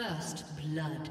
First blood.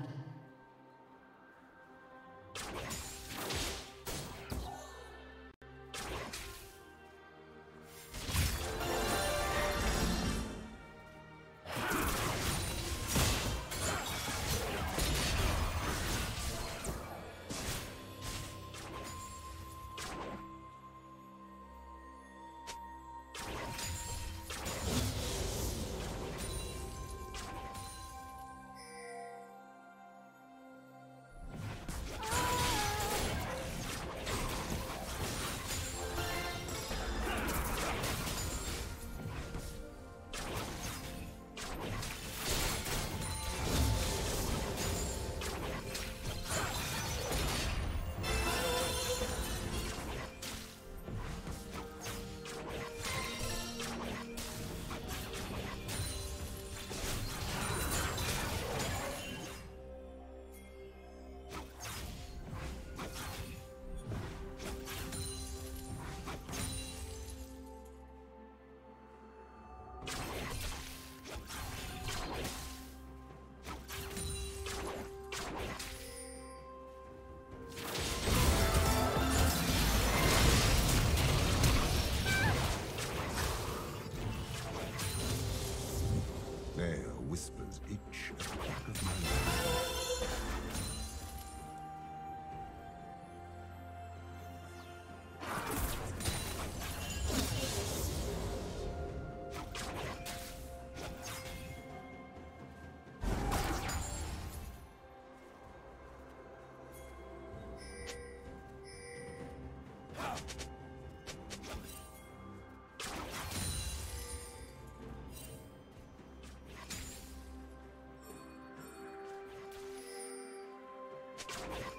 you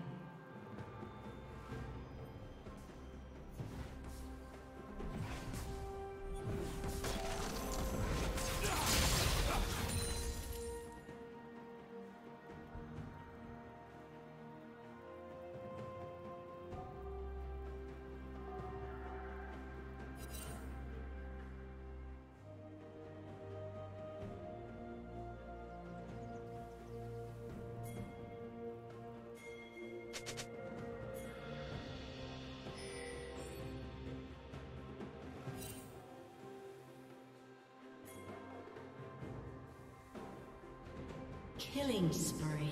Killing spree.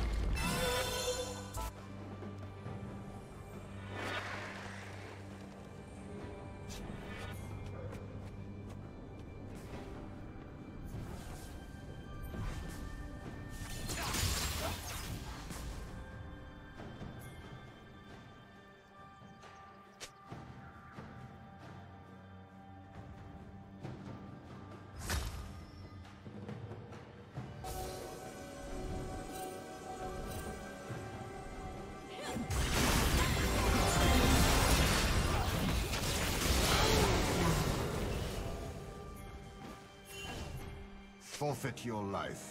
Forfeit your life.